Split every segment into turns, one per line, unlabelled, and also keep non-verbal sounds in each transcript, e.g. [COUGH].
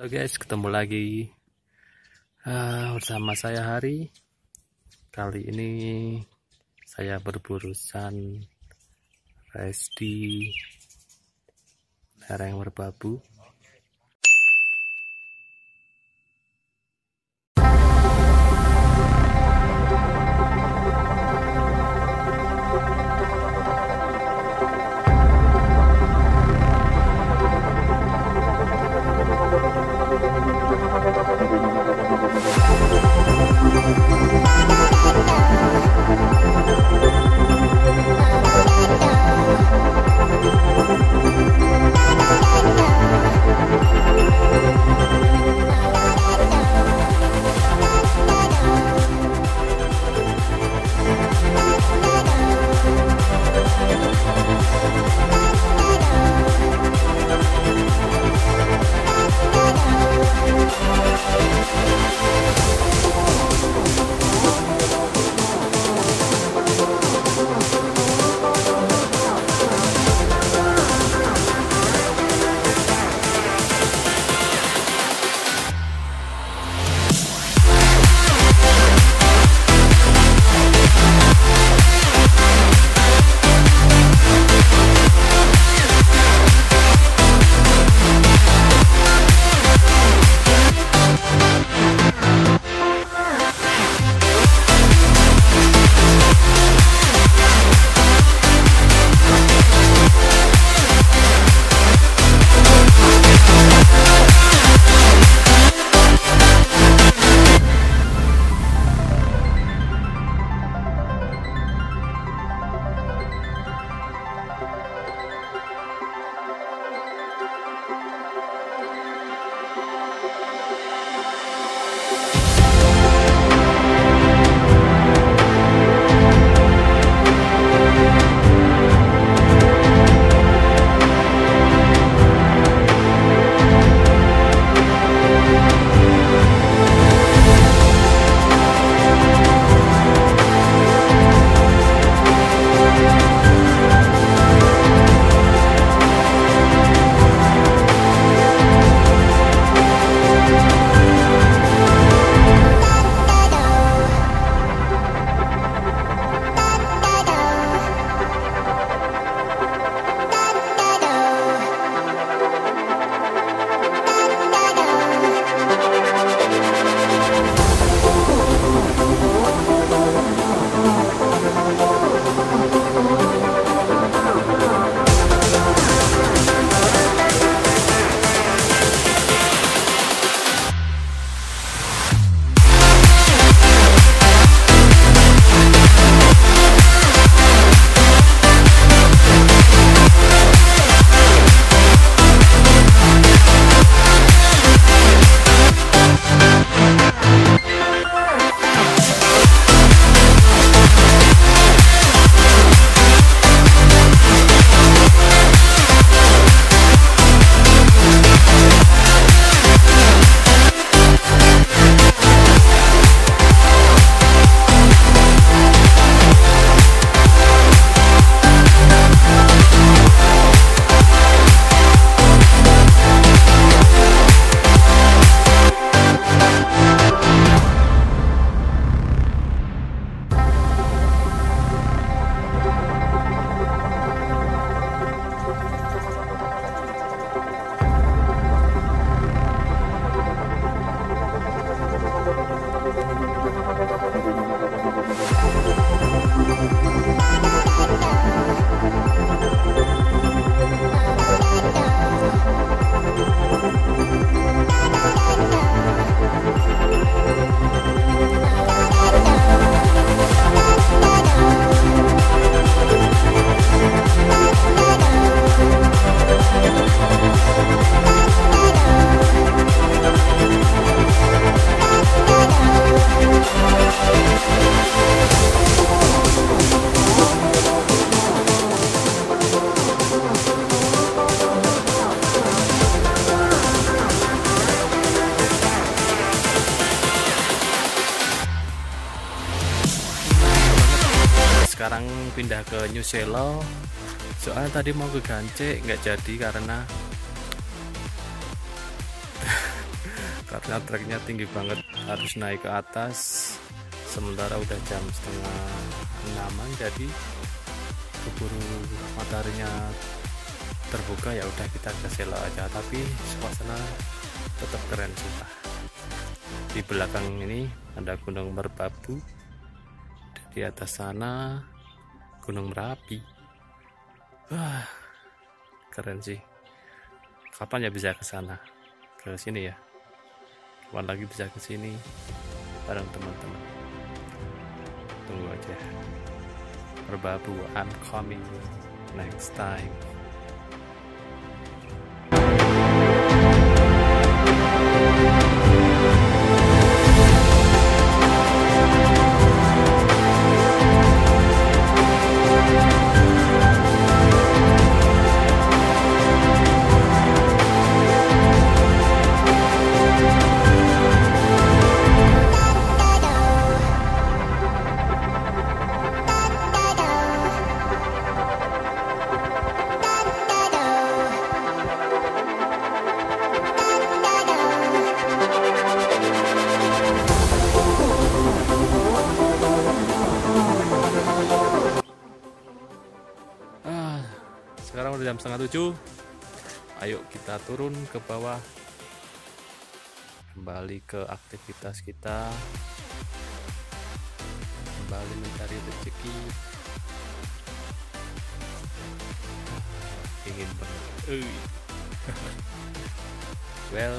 Halo guys, ketemu lagi uh, bersama saya Hari. Kali ini saya berburusan res di lereng merbabu. Pindah ke New Selo soalnya tadi mau ke Gance nggak jadi karena [LAUGHS] karena treknya tinggi banget harus naik ke atas. Sementara udah jam setengah enaman jadi keburu mataharinya terbuka ya udah kita ke selo aja. Tapi suasana tetap keren sumpah di belakang ini ada gunung merbabu di atas sana gunung merapi. Wah keren sih. Kapan ya bisa ke sana? Ke sini ya? Kapan lagi bisa ke sini? Bareng teman-teman. Tunggu aja. Merbabu I'm coming next time setengah tujuh. Ayo kita turun ke bawah. Kembali ke aktivitas kita. Kembali mencari rezeki. Ingin banget [LAUGHS] well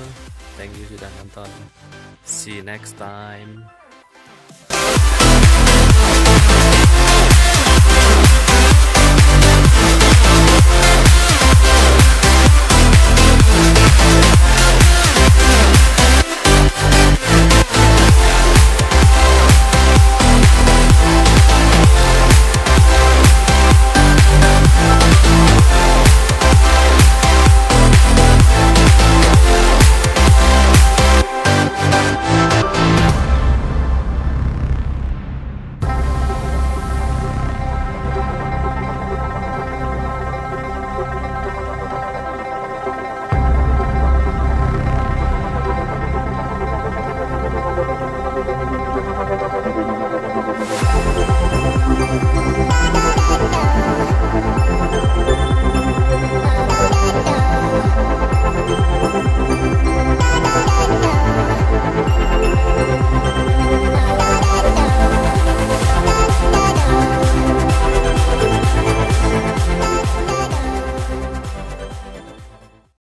thank you sudah nonton. See you next time